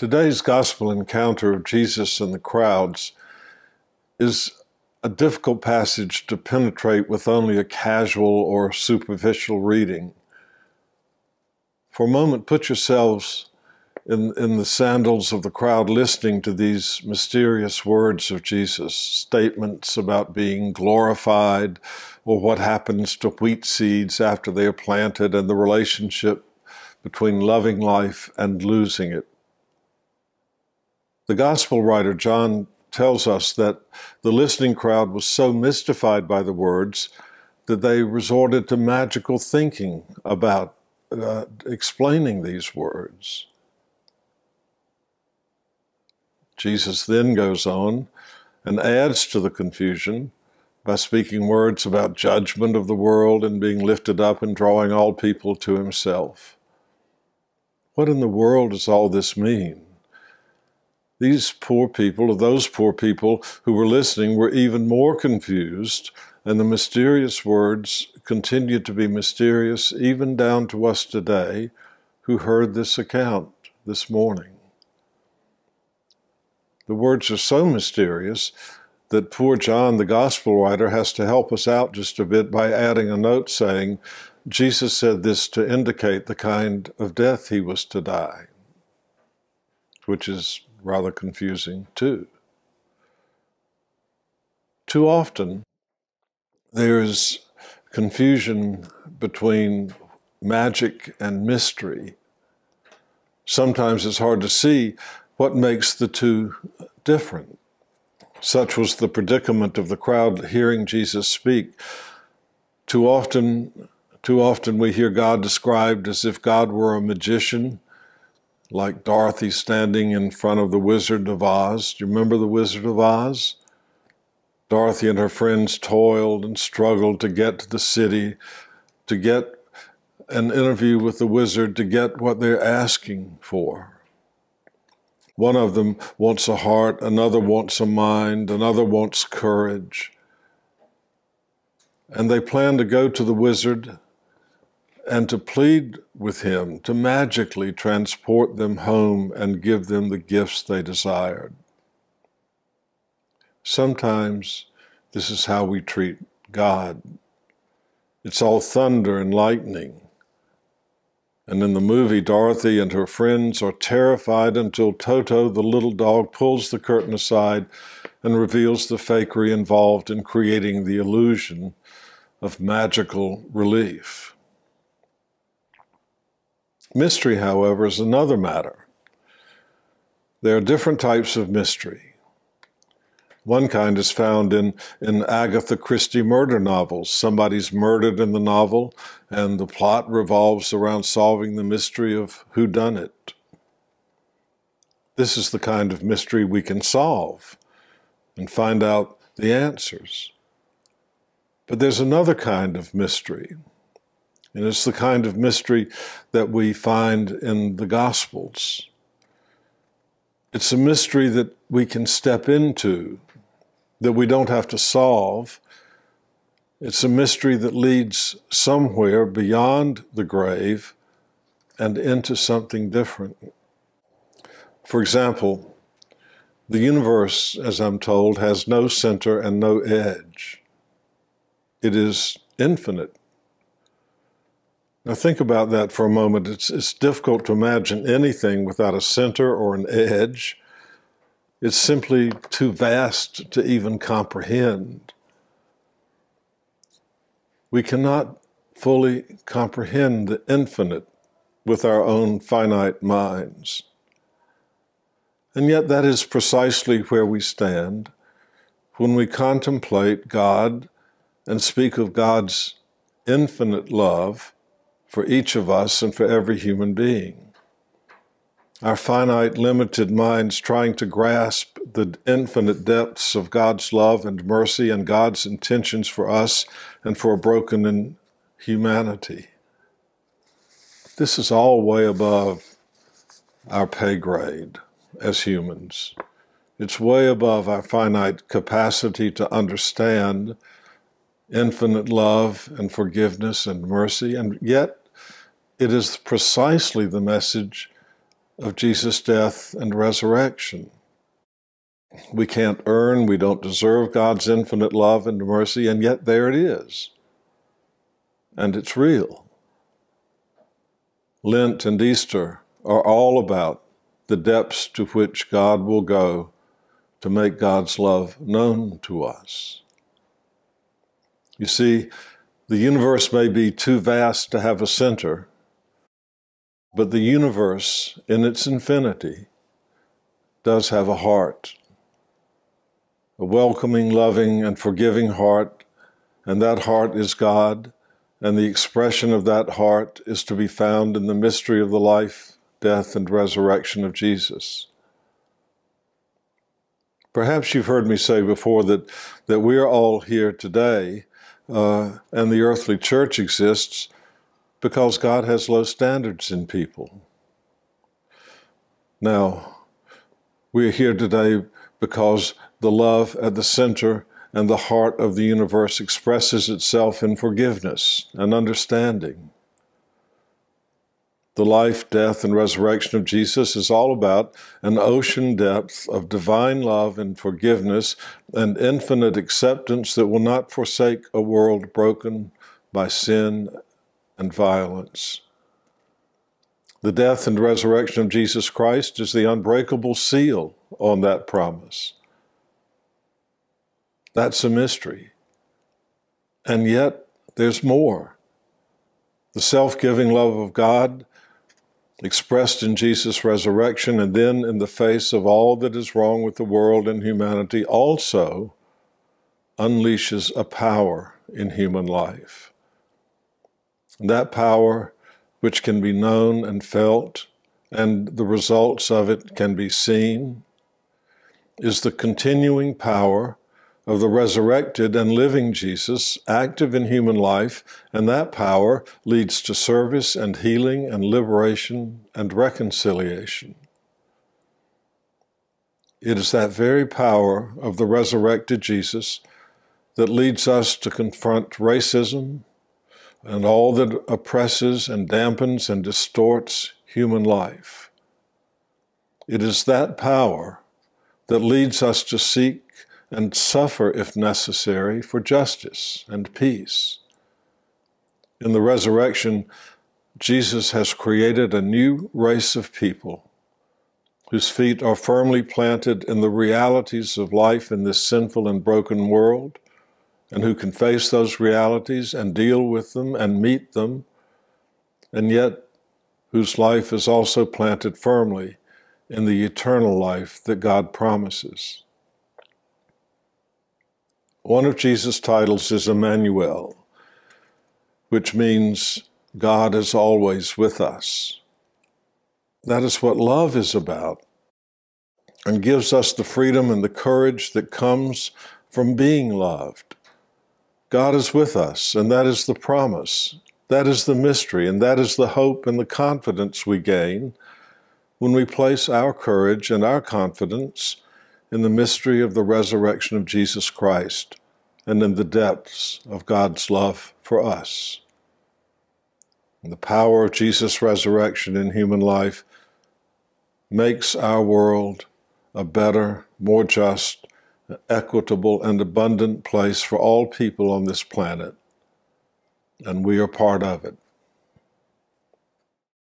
Today's gospel encounter of Jesus and the crowds is a difficult passage to penetrate with only a casual or superficial reading. For a moment, put yourselves in, in the sandals of the crowd listening to these mysterious words of Jesus, statements about being glorified or what happens to wheat seeds after they are planted and the relationship between loving life and losing it. The gospel writer John tells us that the listening crowd was so mystified by the words that they resorted to magical thinking about uh, explaining these words. Jesus then goes on and adds to the confusion by speaking words about judgment of the world and being lifted up and drawing all people to himself. What in the world does all this mean? These poor people, or those poor people who were listening, were even more confused, and the mysterious words continued to be mysterious even down to us today who heard this account this morning. The words are so mysterious that poor John, the gospel writer, has to help us out just a bit by adding a note saying, Jesus said this to indicate the kind of death he was to die, which is rather confusing too. Too often, there's confusion between magic and mystery. Sometimes it's hard to see what makes the two different. Such was the predicament of the crowd hearing Jesus speak. Too often, too often we hear God described as if God were a magician like Dorothy standing in front of the Wizard of Oz. Do you remember the Wizard of Oz? Dorothy and her friends toiled and struggled to get to the city, to get an interview with the wizard, to get what they're asking for. One of them wants a heart, another wants a mind, another wants courage. And they plan to go to the wizard and to plead with him to magically transport them home and give them the gifts they desired. Sometimes this is how we treat God. It's all thunder and lightning. And in the movie, Dorothy and her friends are terrified until Toto, the little dog, pulls the curtain aside and reveals the fakery involved in creating the illusion of magical relief. Mystery, however, is another matter. There are different types of mystery. One kind is found in, in Agatha Christie murder novels. Somebody's murdered in the novel, and the plot revolves around solving the mystery of who done it. This is the kind of mystery we can solve and find out the answers. But there's another kind of mystery and it's the kind of mystery that we find in the Gospels. It's a mystery that we can step into, that we don't have to solve. It's a mystery that leads somewhere beyond the grave and into something different. For example, the universe, as I'm told, has no center and no edge. It is infinite. Now, think about that for a moment. It's, it's difficult to imagine anything without a center or an edge. It's simply too vast to even comprehend. We cannot fully comprehend the infinite with our own finite minds. And yet, that is precisely where we stand when we contemplate God and speak of God's infinite love for each of us and for every human being. Our finite, limited minds trying to grasp the infinite depths of God's love and mercy and God's intentions for us and for a broken humanity. This is all way above our pay grade as humans. It's way above our finite capacity to understand infinite love and forgiveness and mercy, and yet it is precisely the message of Jesus' death and resurrection. We can't earn, we don't deserve God's infinite love and mercy, and yet there it is. And it's real. Lent and Easter are all about the depths to which God will go to make God's love known to us. You see, the universe may be too vast to have a center, but the universe, in its infinity, does have a heart a welcoming, loving, and forgiving heart, and that heart is God, and the expression of that heart is to be found in the mystery of the life, death, and resurrection of Jesus. Perhaps you've heard me say before that, that we are all here today, uh, and the earthly church exists because God has low standards in people. Now, we're here today because the love at the center and the heart of the universe expresses itself in forgiveness and understanding. The life, death, and resurrection of Jesus is all about an ocean depth of divine love and forgiveness and infinite acceptance that will not forsake a world broken by sin and violence. The death and resurrection of Jesus Christ is the unbreakable seal on that promise. That's a mystery. And yet, there's more. The self giving love of God expressed in Jesus' resurrection and then in the face of all that is wrong with the world and humanity also unleashes a power in human life. That power, which can be known and felt, and the results of it can be seen, is the continuing power of the resurrected and living Jesus active in human life, and that power leads to service and healing and liberation and reconciliation. It is that very power of the resurrected Jesus that leads us to confront racism and all that oppresses and dampens and distorts human life. It is that power that leads us to seek and suffer, if necessary, for justice and peace. In the resurrection, Jesus has created a new race of people whose feet are firmly planted in the realities of life in this sinful and broken world, and who can face those realities and deal with them and meet them, and yet whose life is also planted firmly in the eternal life that God promises. One of Jesus' titles is Emmanuel, which means God is always with us. That is what love is about and gives us the freedom and the courage that comes from being loved. God is with us, and that is the promise. That is the mystery, and that is the hope and the confidence we gain when we place our courage and our confidence in the mystery of the resurrection of Jesus Christ and in the depths of God's love for us. And the power of Jesus' resurrection in human life makes our world a better, more just, equitable, and abundant place for all people on this planet. And we are part of it.